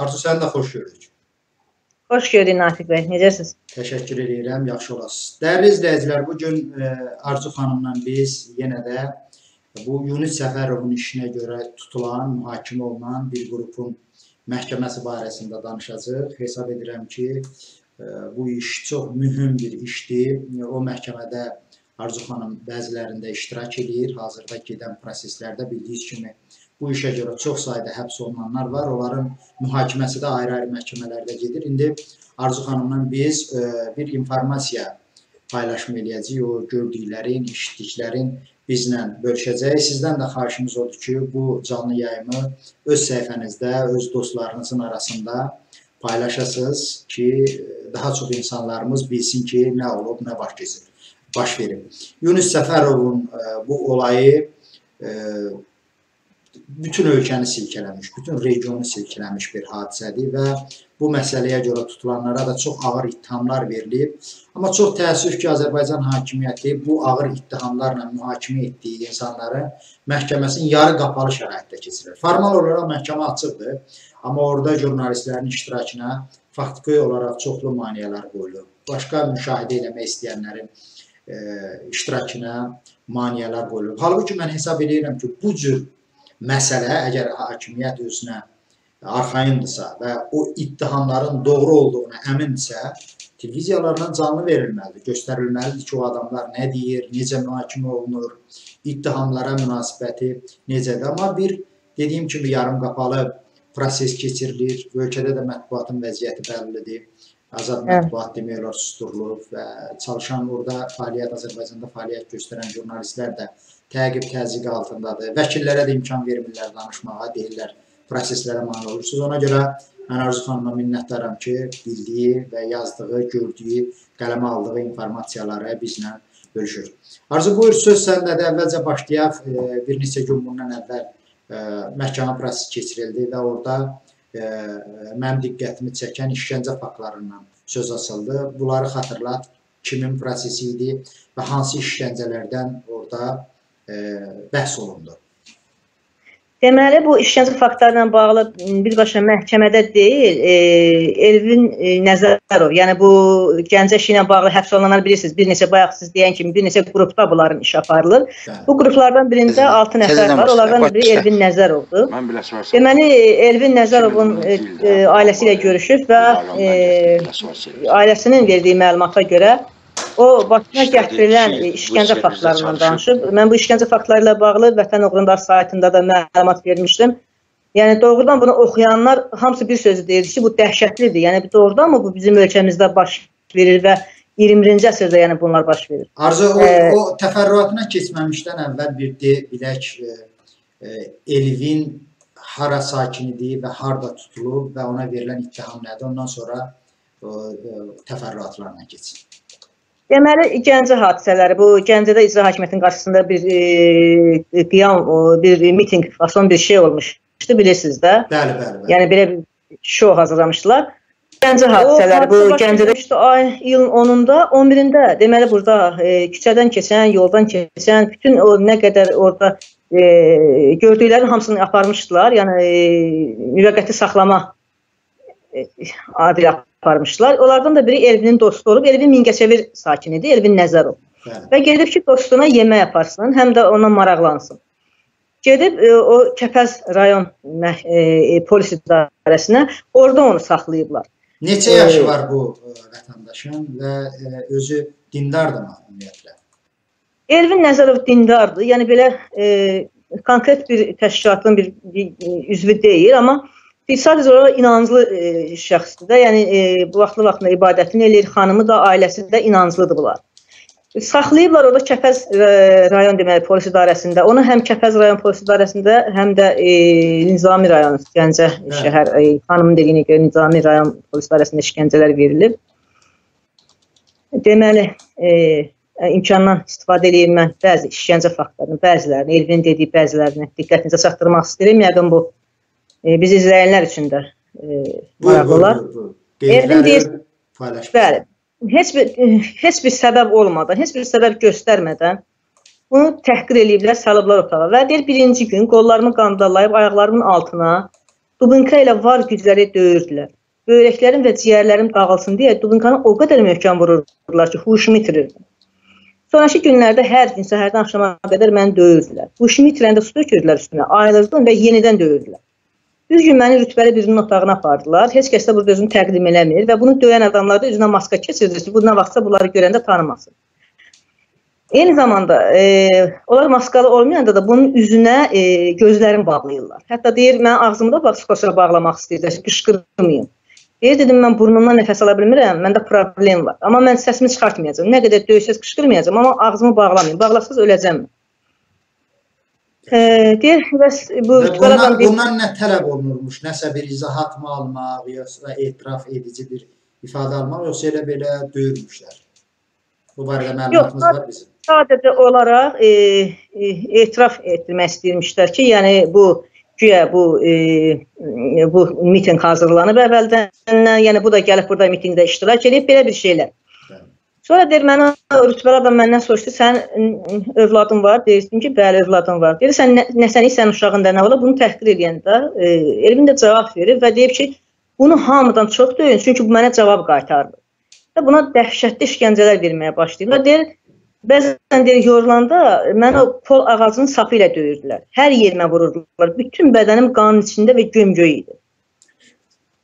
Arzu səni də xoş gördük. Xoş gördük Natiq bəy. Necəsiz? Təşəkkür edirəm, yaxşı olasınız. Dəyərli izləyicilər, bu gün e, Arzu xanımla biz yenə də bu Yunus Səfərovun işinə görə tutulan, mühakimə olunan bir qrupun məhkəməsi barəsində danışacağıq. Hesab edirəm ki, e, bu iş çox mühüm bir işdir. O məhkəmədə Arzu xanım bəzilərində iştirak edir. Hazırda gedən proseslərdə bildiyiniz kimi bu işə görə çox sayda həbs olunanlar var. Onların mühakiməsi də ayrı-ayrı məhkəmələrdə gedir. İndi Arzu xanımla biz e, bir informasiya paylaşım eləyəcəyik. O gördüklərin, eşitdiklərin bizlə bölüşəcək. Sizdən də xahişimiz odur ki, bu canlı yayımı öz səhifənizdə, öz dostlarınızın arasında paylaşasınız ki, daha çox insanlarımız bilsin ki, nə olub, nə baş keçir baş verib. Yunus Səfərovun e, bu olayı e, bütün ölkəni silkələmiş, bütün regionu silkələmiş bir hadisədir və bu məsələyə görə tutulanlara da çox ağır ittihamlar verilib. Amma çox təəssüf ki, Azərbaycan hakimiyyəti bu ağır ittihamlarla mühakimə etdiyi insanları məhkəməsinin yarı qapalı şəraitdə keçirir. Formal olaraq məhkəmə açıqdır, amma orada jurnalistlərin iştirakına faktiki olaraq çoxlu maneələr qoyulur. Başqa müşahidə eləmək istəyənlərin e, iştirakına maneələr qoyulub. Halbuki mən hesab edirəm ki, bu cür məsələ əgər hakimiyyət özünə arxayındırsa və o ittihamların doğru olduğuna əmindirsə, televiziyalardan canlı verilməlidir, göstərilməlidir ki, o adamlar nə deyir, necə mühakimə olunur, ittihamlara münasibəti necədir. Amma bir dediyim kimi yarım qapalı proses keçirilir. Ölkədə də mətbuatın vəziyyəti bəllidir azad mətbuat demək olar susturulub və çalışan orada fəaliyyət Azərbaycanda fəaliyyət göstərən jurnalistlər də təqib təzyiq altındadır. Vəkillərə də imkan vermirlər danışmağa, deyirlər proseslərə mane olursunuz. Ona görə mən Arzu xanıma minnətdaram ki, bildiyi və yazdığı, gördüyü, qələmə aldığı informasiyaları bizlə bölüşür. Arzu buyur söz səndədir. Əvvəlcə başlayaq. Bir neçə gün bundan əvvəl məhkəmə prosesi keçirildi və orada e, mənim diqqətimi çəkən işgəncə faktlarından söz açıldı. Bunları xatırlat, kimin prosesi idi və hansı işgəncələrdən orada e, bəhs olundu. Deməli bu işgəncə faktlarla bağlı birbaşa məhkəmədə deyil, e, Elvin e, Nəzərov, yəni bu Gəncə işi ilə bağlı həbs olunanlar bilirsiniz, bir neçə bayaq siz deyən kimi bir neçə qrupda bunların iş aparılır. Bəli. Bu qruplardan birində 6 nəfər var, onlardan biri Elvin Nəzərovdur. Deməli Elvin Nəzərovun e, e, ailəsi ilə görüşüb və e, ailəsinin verdiyi məlumata görə O başına gətirilən işgəncə faktlarından danışıb. Mən bu işgəncə faktları ilə bağlı Vətən Uğrunda saytında da məlumat vermişdim. Yəni doğrudan bunu oxuyanlar hamısı bir sözü deyir ki, bu dəhşətlidir. Yəni doğrudan mı bu bizim ölkəmizdə baş verir və 21-ci əsrdə yəni bunlar baş verir. Arzu o, ee, o təfərrüatına keçməmişdən əvvəl bir de, bilək e, e, Elvin hara sakinidir və harda tutulub və ona verilən ittiham nədir? Ondan sonra o, e, təfərrüatlarına keçin. Deməli, Gəncə hadisələri, bu Gəncədə icra hakimiyyətinin qarşısında bir e, qiyam, bir miting, fason bir şey olmuşdu, bilirsiniz də. Bəli, bəli, bəli. Yəni belə bir şou hazırlamışdılar. Gəncə hadisələri, bu Gəncədə işte ay iyulun 10-unda, 11-də deməli burada e, küçədən keçən, yoldan keçən bütün o nə qədər orada e, gördüklərin hamısını aparmışdılar. Yəni e, müvəqqəti saxlama e, adil aparmışlar. Onlardan da biri Elvinin dostu olub. Elvin Mingəçevir sakinidir, Elvin Nəzərov. Bəli. Və gedib ki, dostuna yemək aparsın, həm də ona maraqlansın. Gedib e, o Kəpəz rayon e, polis idarəsinə, orada onu saxlayıblar. Neçə yaşı var bu e, vətəndaşın və e, özü dindardırmı ümumiyyətlə? Elvin Nəzərov dindardır. Yəni belə e, konkret bir təşkilatın bir, bir üzvü deyil, amma sadəcə olaraq inanclı e, şəxsdir də. Yəni e, bu vaxtlı vaxtında ibadətini eləyir, xanımı da, ailəsi də inanclıdır bunlar. Saxlayıblar orada Kəpəz e, rayon deməli polis idarəsində. Onu həm Kəpəz rayon polis idarəsində, həm də e, Nizami rayon Gəncə hə. şəhər e, xanımın dediyinə görə Nizami rayon polis idarəsində işgəncələr verilib. Deməli, e, imkandan istifadə edeyim mən bəzi işgəncə faktlarını, bəzilərini, Elvin dediyi bəzilərini diqqətinizə çatdırmaq istəyirəm. Yəqin bu e, biz izləyənlər üçün də e, maraqlı olar. Elvin deyir, bəli, heç bir heç bir səbəb olmadan, heç bir səbəb göstərmədən bunu təhqir eləyiblər, salıblar otağa və deyir birinci gün qollarımı qandallayıb ayaqlarımın altına dubinka ilə var gücləri döyürdülər. Böyrəklərim və ciyərlərim dağılsın deyə dubinkanı o qədər möhkəm vururdular ki, huşumu itirirdim. Sonrakı günlərdə hər gün səhərdən axşama qədər məni döyürdülər. Huşumu itirəndə su tökürdülər üstümə, ayılırdım və yenidən döyürdülər. Bir gün məni rütbəli birinin otağına apardılar. Heç kəs də burada özünü təqdim eləmir və bunu döyən adamlar da üzünə maska keçirdir ki, bu nə vaxtsa bunları görəndə tanımasın. Eyni zamanda e, onlar maskalı olmayanda da bunun üzünə e, gözlərini bağlayırlar. Hətta deyir, mən ağzımı da bax skosa bağlamaq istəyirlər, qışqırmayım. Deyir, dedim, mən burnumdan nəfəs ala bilmirəm, məndə problem var. Amma mən səsimi çıxartmayacağam. Nə qədər döysəz qışqırmayacağam, amma ağzımı bağlamayın. Bağlasaz öləcəm. E, deyir, bəs bu bundan, deyir, bundan nə tələb olunurmuş? Nəsə bir izahat mı almaq, yoxsa etiraf edici bir ifadə almaq, yoxsa elə belə döyürmüşlər? Bu barədə məlumatımız var bizim. Sadəcə olaraq e, e, etiraf etdirmək istəyirmişlər ki, yəni bu güya bu e, bu mitinq hazırlanıb əvvəldən, yəni bu da gəlib burada mitinqdə iştirak edib belə bir şeylər. Sonra deyir mənə rütbəli adam məndən soruşdu, sənin övladın var? Deyirdim ki, bəli, övladım var. Deyir sən nə, nə sənin sən uşağında nə ola? Bunu təhqir edəndə e, Elvin də cavab verir və deyib ki, bunu hamıdan çox döyün, çünki bu mənə cavab qaytardı. Və buna dəhşətli işgəncələr verməyə başlayırlar. Deyir, Bəzən deyir yorulanda məni o pol ağacının sapı ilə döyürdülər. Hər yerimə vururdular. Bütün bədənim qanın içində və gömgöy idi.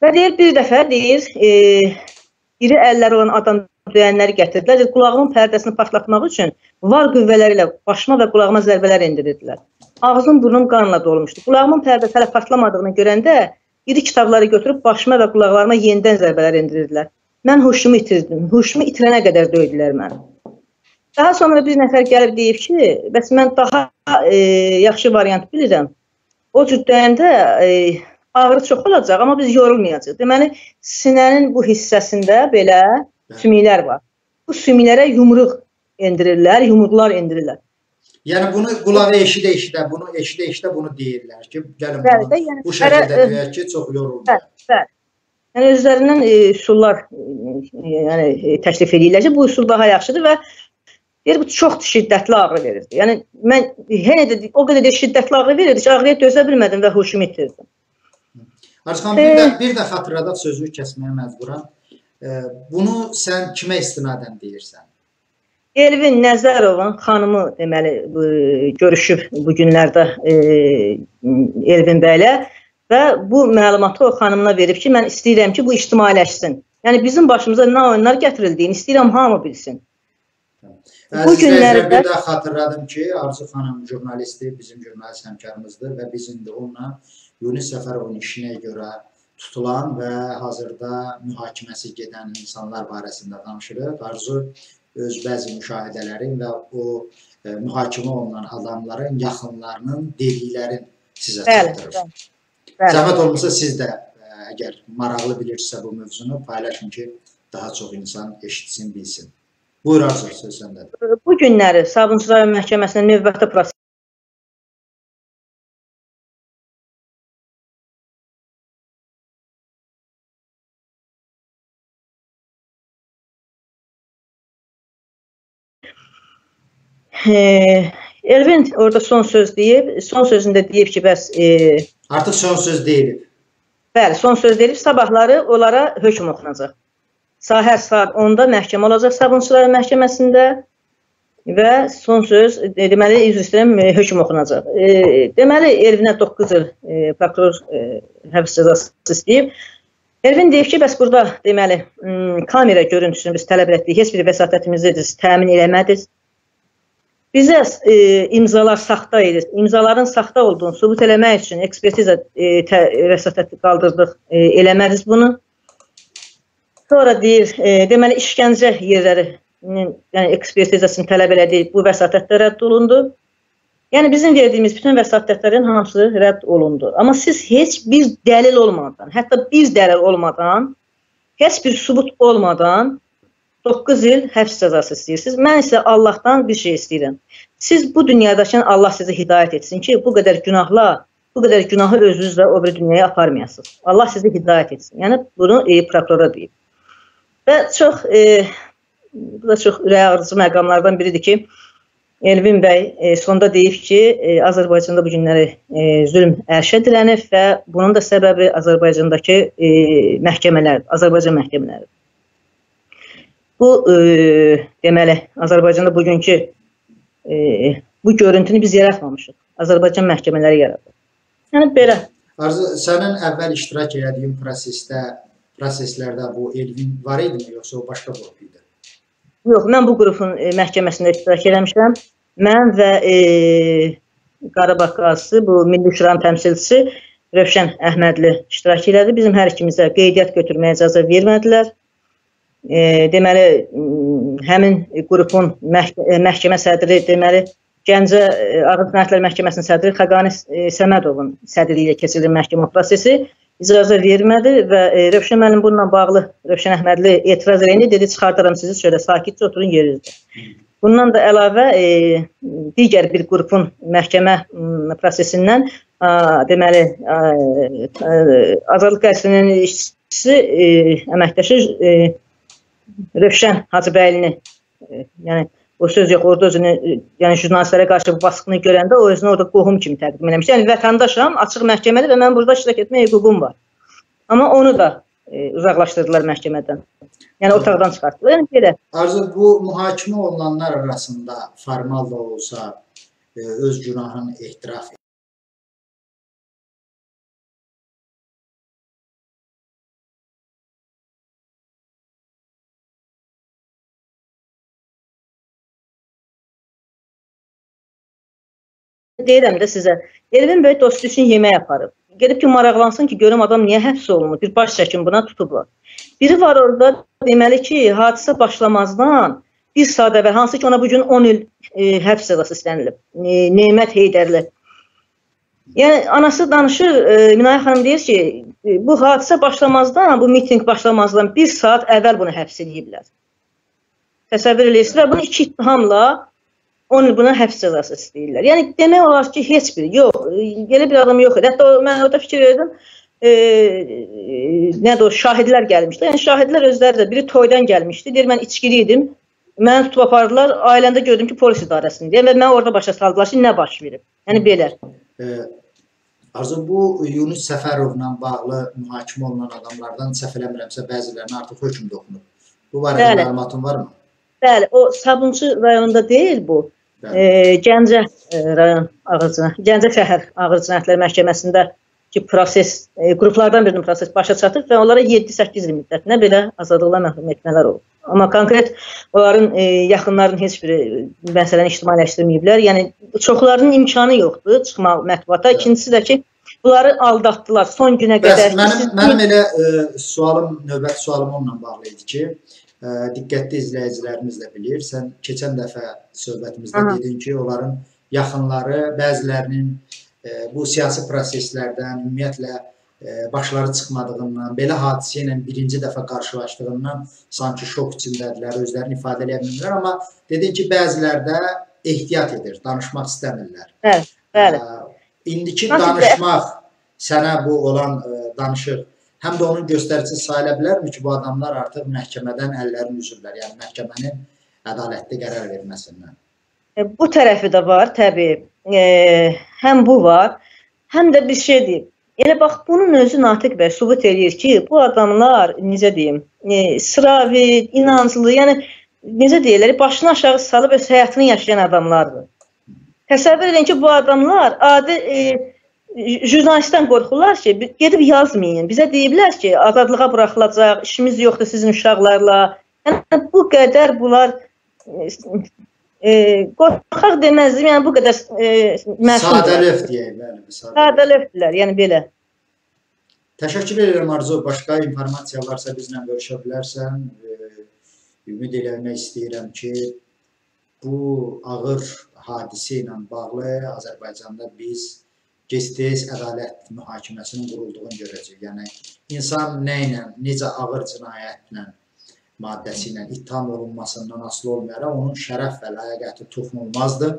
Və deyir bir dəfə deyir, e, iri əlləri olan adam döyənləri gətirdilər. Qulağımın pərdəsini partlatmaq üçün var qüvvələri ilə başıma və qulağıma zərbələr endirdilər. Ağzım, burnum qanla dolmuşdu. Qulağımın pərdəsi hələ partlamadığını görəndə iri kitabları götürüb başıma və qulaqlarıma yenidən zərbələr endirdilər. Mən huşumu itirdim. Huşumu itirənə qədər döydülər məni. Daha sonra bir nəfər gəlib deyib ki, bəs mən daha e, yaxşı variant bilirəm. O cür döyəndə e, ağrı çox olacaq, amma biz yorulmayacağıq. Deməli, sinənin bu hissəsində belə sümüklər var. Bu sümüklərə yumruq endirirlər, yumruqlar endirirlər. Yəni bunu qulağı eşidə-eşidə, bunu eşidə-eşidə bunu deyirlər ki, gəlin bəli, bunu yəni, bu şəkildə deyək ki, çox yorulmayaq. Bəli, bəli. Yəni özlərindən e, üsullar e, yəni e, təklif edirlər ki, bu üsul daha yaxşıdır və Deyir bu çox şiddətli ağrı verirdi. Yəni mən yenə də o qədər də şiddətli ağrı verirdi ki, ağrıya dözə bilmədim və huşumu itirdim. Arzuxan bir də bir də xatırladaq sözü kəsməyə məcburam. Bunu sən kimə istinadən deyirsən? Elvin Nəzərovun xanımı deməli görüşüb bu günlərdə e, Elvin bəylə və bu məlumatı o xanımına verib ki, mən istəyirəm ki, bu ictimailəşsin. Yəni bizim başımıza nə oyunlar gətirildiyini istəyirəm hamı bilsin. Bu günlərdə bir də xatırladım ki, Arzu xanım jurnalistdir, bizim jurnalist həmkarımızdır və biz indi onunla Yunus Səfərovun işinə görə tutulan və hazırda mühakiməsi gedən insanlar barəsində danışırıq. Arzu öz bəzi müşahidələrin və o e, mühakimə olunan adamların yaxınlarının dediklərini sizə çatdırır. Zəhmət olmasa siz də ə, e, əgər maraqlı bilirsə bu mövzunu paylaşın ki, daha çox insan eşitsin, bilsin. Buyur Arzu, söz səndədir. Bu günləri Sabunçu rayon məhkəməsinin növbəti proses E, Elvin orada son söz deyib, son sözündə deyib ki, bəs e, artıq son söz deyilib. Bəli, son söz deyilib, sabahları onlara hökm oxunacaq. Səhər saat 10-da məhkəmə olacaq Sabunçular məhkəməsində və son söz e, deməli üzr istəyirəm e, hökm oxunacaq. E, deməli Elvinə 9 il e, prokuror e, həbs cəzası istəyib. Elvin deyib ki, bəs burada deməli kamera görüntüsünü biz tələb etdik, heç bir vəsatətimizi siz təmin eləmədiniz. Bizə e, imzalar saxta idi. İmzaların saxta olduğunu sübut eləmək üçün ekspertiza e, vəsatəti qaldırdıq. E, eləmədiniz bunu. Sonra deyir, e, deməli işgəncə yerlərinin yəni ekspertizasını tələb elədi. Bu vəsatətlər rədd olundu. Yəni bizim verdiyimiz bütün vəsatətlərin hamısı rədd olundu. Amma siz heç bir dəlil olmadan, hətta bir dəlil olmadan, heç bir sübut olmadan 9 il həbs cəzası istəyirsiniz. Mən isə Allahdan bir şey istəyirəm. Siz bu dünyadakən Allah sizi hidayət etsin ki, bu qədər günahla, bu qədər günahı özünüzlə o bir dünyaya aparmayasınız. Allah sizi hidayət etsin. Yəni bunu e, prokurora deyib. Və çox e, bu da çox ürək ağrıcı məqamlardan biridir ki, Elvin bəy e, sonda deyib ki, e, Azərbaycanda bu günləri e, zülm ərşə dilənir və bunun da səbəbi Azərbaycandakı e, məhkəmələr, Azərbaycan məhkəmələri. Bu e, deməli Azərbaycanda bugünkü e, bu görüntünü biz yaratmamışıq. Azərbaycan məhkəmələri yaradır. Yəni belə. Arzu, sənin əvvəl iştirak etdiyin prosesdə, proseslərdə bu Elvin var idimi, yoxsa o başqa qrup idi? Yox, mən bu qrupun e, məhkəməsində iştirak etmişəm. Mən və e, Qarabağ qazisi, bu Milli Şuranın təmsilçisi Rövşən Əhmədli iştirak elədi. Bizim hər ikimizə qeydiyyat götürməyə icazə vermədilər. E, deməli, həmin qrupun məhk e, məhkəmə sədri deməli Gəncə e, Ağır Cinayətlər Məhkəməsinin sədri Xəqani e, Səmədovun sədrliyi ilə keçirilən məhkəmə prosesi icazə vermədi və Rövşən müəllim bununla bağlı Rövşən Əhmədli etiraz edəndə dedi çıxardaram sizi şöyle sakitcə oturun yerinizdə. Bundan da əlavə e, digər bir qrupun məhkəmə prosesindən a, deməli a, a, Azadlıq qəsrinin işçisi e, əməkdaşı e, Rövşən Hacıbəylini e, yəni o söz yox, orada özünü, yəni jurnalistlərə qarşı baskını görəndə o özünü orada qohum kimi təqdim etmişdi. Yəni vətəndaşam, açıq məhkəmədə və mən burada iştirak etməyə hüququm var. Amma onu da e, uzaqlaşdırdılar məhkəmədən. Yəni otaqdan çıxartdılar. Yəni belə. Arzu bu mühakimə olunanlar arasında formal da olsa e, öz günahını etiraf deyirəm də sizə. Elvin böyük dostu üçün yemək aparıb. Gedib ki, maraqlansın ki, görüm adam niyə həbs olunur? Bir baş çəkin buna tutublar. Biri var orada, deməli ki, hadisə başlamazdan bir saat əvvəl, hansı ki ona bu gün 10 il e, həbs cəzası istənilib. E, Neymət Heydərli. Yəni anası danışır, e, Minaya xanım deyir ki, e, bu hadisə başlamazdan, bu mitinq başlamazdan bir saat əvvəl bunu həbs ediblər. Təsəvvür edirsiniz və bunu iki ittihamla 10 il buna həbs cəzası istəyirlər. Yəni demək olar ki, heç biri yox, belə bir adam yox idi. Hətta mən orada fikir verdim, e, e, nədir o şahidlər gəlmişdi. Yəni şahidlər özləri də biri toydan gəlmişdi. Deyir mən içkili idim. Məni tutub apardılar. Ailəndə gördüm ki, polis idarəsində. Və mən orada başa saldılar ki, nə baş verib. Yəni belə. E, Arzu bu Yunus Səfərovla bağlı mühakimə olunan adamlardan səhv eləmirəmsə bəzilərinə artıq hökm toxunub. Bu barədə məlumatın varmı? Bəli, o Sabunçu rayonunda deyil bu. E, Gəncə e, rayon ağır cinayət, Gəncə şəhər ağır cinayətlər məhkəməsində ki, proses e, qruplardan birinin proses başa çatır və onlara 7-8 il müddətinə belə azadlıqla məhrum etmələr olur. Amma konkret onların e, yaxınlarının heç biri məsələni ictimailəşdirməyiblər. Yəni çoxlarının imkanı yoxdur çıxmaq mətbuata. İkincisi də ki, bunları aldatdılar son günə Bəs qədər. Mənim mənim elə e, sualım növbəti sualım onunla bağlı idi ki, diqqətli izləyicilərimiz də bilir. Sən keçən dəfə söhbətimizdə Aha. dedin ki, onların yaxınları bəzilərinin bu siyasi proseslərdən ümumiyyətlə başları çıxmadığından, belə hadisə ilə birinci dəfə qarşılaşdığından sanki şok içindədirlər, özlərini ifadə edə bilmirlər, amma dedin ki, bəziləri də ehtiyat edir, danışmaq istəmirlər. Bəli, bəli. İndiki Nasıl danışmaq sənə bu olan danışıq həm də onun göstəricisi sayıla bilərmi ki, bu adamlar artıq məhkəmədən əllərini üzürlər, yəni məhkəmənin ədalətli qərar verməsindən. E, Bu tərəfi də var, təbii. E, həm bu var, həm də bir şey deyim. Elə bax bunun özü Natiq bəy sübut eləyir ki, bu adamlar necə deyim, e, sıravi, inanclı, yəni necə deyirlər, başını aşağı salıb öz həyatını yaşayan adamlardır. Təsəvvür edin ki, bu adamlar adi e, jurnalistdən qorxurlar ki, gedib yazmayın. Bizə deyiblər ki, azadlığa buraxılacaq, işimiz yoxdur sizin uşaqlarla. Yəni bu qədər bunlar e, e, qorxaq deməzdim, yəni bu qədər e, məsum. Sadəlöv deyək, bəli, sadəlöv. Sadəlövdülər, yəni belə. Təşəkkür edirəm Arzu. Başqa informasiya varsa bizlə bölüşə bilərsən. E, ümid eləmək istəyirəm ki, bu ağır hadisə ilə bağlı Azərbaycanda biz gec-tez ədalət mühakiməsinin qurulduğunu görəcəyik. Yəni insan nə ilə, necə ağır cinayətlə maddəsi ilə ittiham olunmasından asılı olmayaraq onun şərəf və ləyaqəti toxunulmazdır.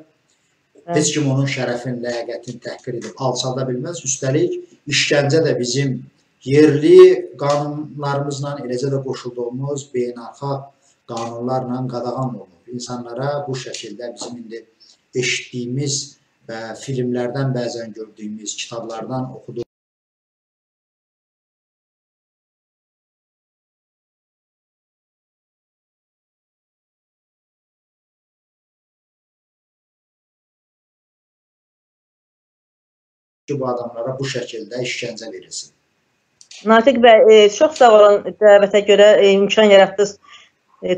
Heç kim onun şərəfin, ləyaqətini təhqir edib alçalda bilməz. Üstəlik işgəncə də bizim yerli qanunlarımızla, eləcə də qoşulduğumuz beynəlxalq qanunlarla qadağan olunur. İnsanlara bu şəkildə bizim indi eşitdiyimiz və filmlərdən bəzən gördüyümüz, kitablardan oxuduğumuz ki, bu adamlara bu şəkildə işgəncə verilsin. Natiq bəy, e, çox sağ olun dəvətə görə e, imkan yaratdınız e,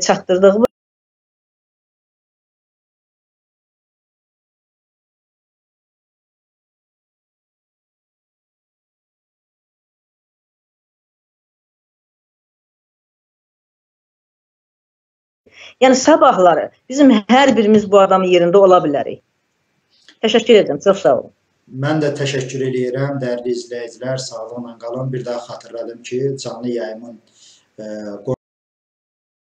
Yəni sabahları bizim hər birimiz bu adamın yerində ola bilərik. Təşəkkür edirəm. Çox sağ olun. Mən də təşəkkür eləyirəm, dəyərli izləyicilər, sağlıqla qalın. Bir daha xatırladım ki, canlı yayımın e,